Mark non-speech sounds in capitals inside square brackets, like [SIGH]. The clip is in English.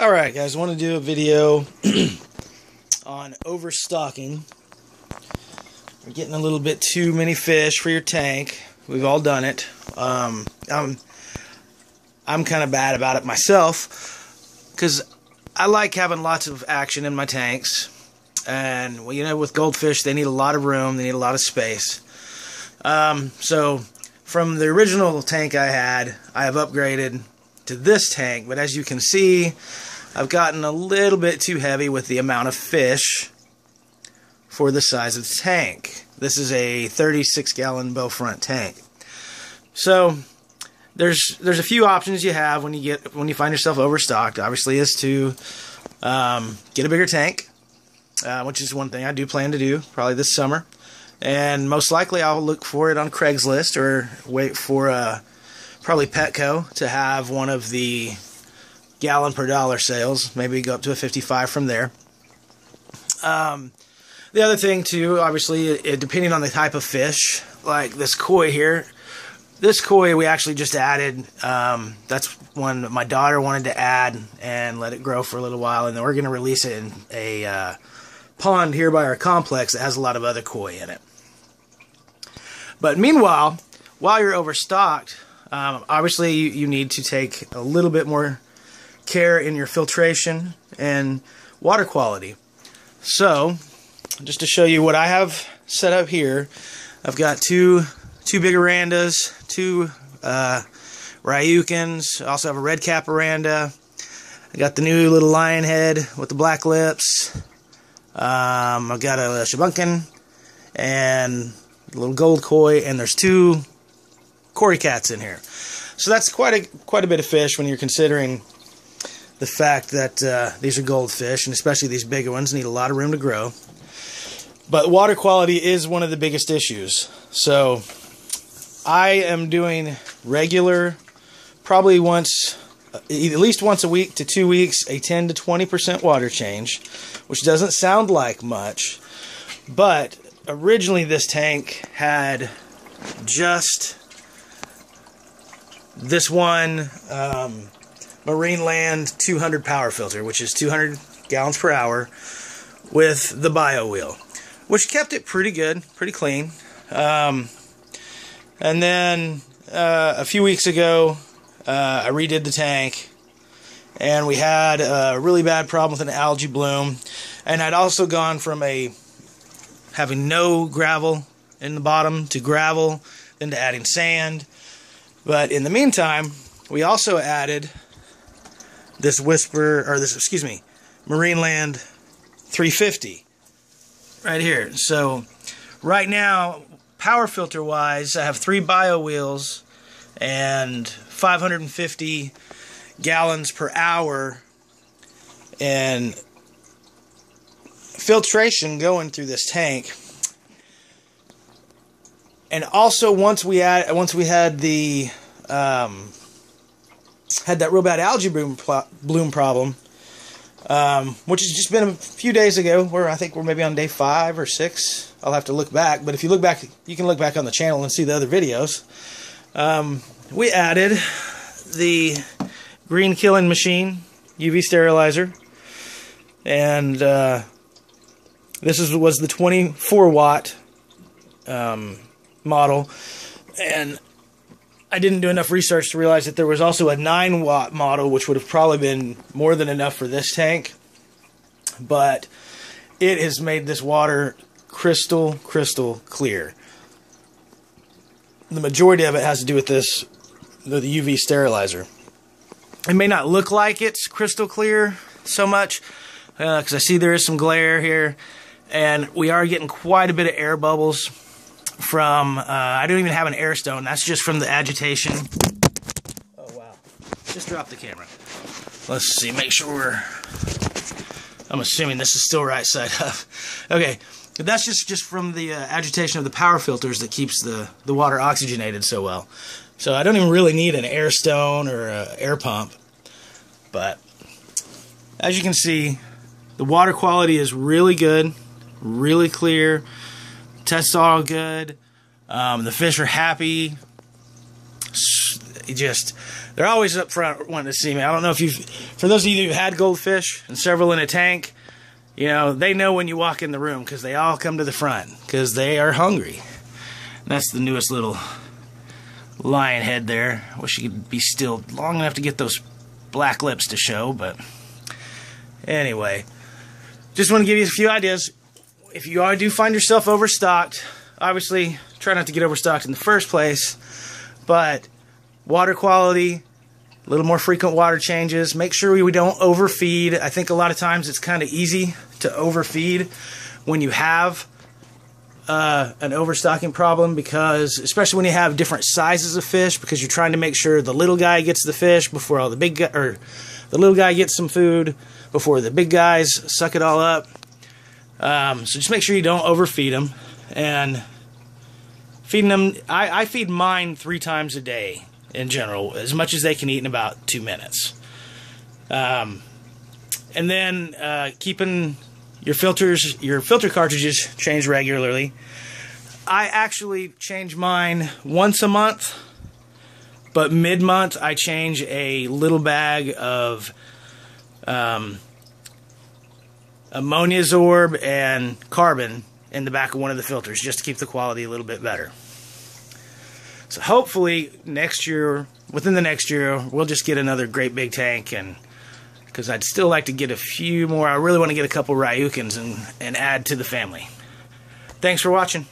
Alright guys, I want to do a video [CLEARS THROAT] on overstocking. You're getting a little bit too many fish for your tank. We've all done it. Um, I'm, I'm kind of bad about it myself because I like having lots of action in my tanks. And, well, you know, with goldfish, they need a lot of room, they need a lot of space. Um, so, from the original tank I had, I have upgraded to this tank, but as you can see, I've gotten a little bit too heavy with the amount of fish for the size of the tank. This is a 36 gallon Bowfront tank. So there's there's a few options you have when you get when you find yourself overstocked. Obviously, is to um, get a bigger tank, uh, which is one thing I do plan to do probably this summer. And most likely, I'll look for it on Craigslist or wait for uh, probably Petco to have one of the gallon per dollar sales. Maybe go up to a 55 from there. Um, the other thing too, obviously, it, depending on the type of fish, like this koi here. This koi we actually just added. Um, that's one my daughter wanted to add and let it grow for a little while, and then we're going to release it in a uh, pond here by our complex that has a lot of other koi in it. But meanwhile, while you're overstocked, um, obviously you, need to take a little bit more care in your filtration and water quality. So, just to show you what I have set up here, I've got two two big Orandas, two uh, Ryukins, I also have a red cap Oranda. I got the new little lion head with the black lips. Um, I've got a Shubunkin and a little gold koi, and there's two Cory cats in here. So that's quite a quite a bit of fish when you're considering the fact that uh, these are goldfish, and especially these bigger ones, need a lot of room to grow. But water quality is one of the biggest issues. So I am doing regular, probably once, at least once a week to two weeks, a 10 to 20% water change, which doesn't sound like much. But originally, this tank had just this one. Um, Marineland 200 power filter, which is 200 gallons per hour, with the bio wheel, which kept it pretty good, pretty clean. Um, and then uh, a few weeks ago, uh, I redid the tank, and we had a really bad problem with an algae bloom. And I'd also gone from a having no gravel in the bottom to gravel, then to adding sand. But in the meantime, we also added this Whisper, or this, excuse me, Marineland 350 right here. So right now, power filter wise, I have three bio wheels and 550 gallons per hour and filtration going through this tank. And also once we add once we had the um, had that real bad algae bloom, bloom problem, um, which has just been a few days ago. Where I think we're maybe on day five or six. I'll have to look back, but if you look back, you can look back on the channel and see the other videos. Um, we added the green killing machine UV sterilizer, and uh, this is, was the 24 watt um, model, and I didn't do enough research to realize that there was also a 9 watt model, which would have probably been more than enough for this tank. But it has made this water crystal, crystal clear. The majority of it has to do with this, the UV sterilizer. It may not look like it's crystal clear so much, because uh, I see there is some glare here, and we are getting quite a bit of air bubbles from, uh, I don't even have an air stone. That's just from the agitation. Oh, wow. Just drop the camera. Let's see, make sure we're, I'm assuming this is still right side up. [LAUGHS] Okay, that's just, just from the uh, agitation of the power filters that keeps the, the water oxygenated so well. So I don't even really need an air stone or an air pump. But as you can see, the water quality is really good, really clear. Tests all good. Um, the fish are happy. just they're always up front wanting to see me. I don't know if you've for those of you who've had goldfish and several in a tank, you know they know when you walk in the room because they all come to the front because they are hungry. And that's the newest little lion head there. I wish he could be still long enough to get those black lips to show, but anyway, just want to give you a few ideas. If you are, do find yourself overstocked, obviously try not to get overstocked in the first place, but water quality, a little more frequent water changes. Make sure we don't overfeed. I think a lot of times it's kind of easy to overfeed when you have uh, an overstocking problem because, especially when you have different sizes of fish, because you're trying to make sure the little guy gets the fish before all the big guy, or the little guy gets some food before the big guys suck it all up. Um, so just make sure you don't overfeed them and feeding them. I, I feed mine three times a day in general, as much as they can eat in about two minutes. Um, and then uh, keeping your filters, your filter cartridges changed regularly. I actually change mine once a month, but mid month I change a little bag of um, ammonia sorb and carbon in the back of one of the filters just to keep the quality a little bit better. So hopefully next year, within the next year, we'll just get another great big tank and because I'd still like to get a few more. I really want to get a couple Ryukins and, and add to the family. Thanks for watching.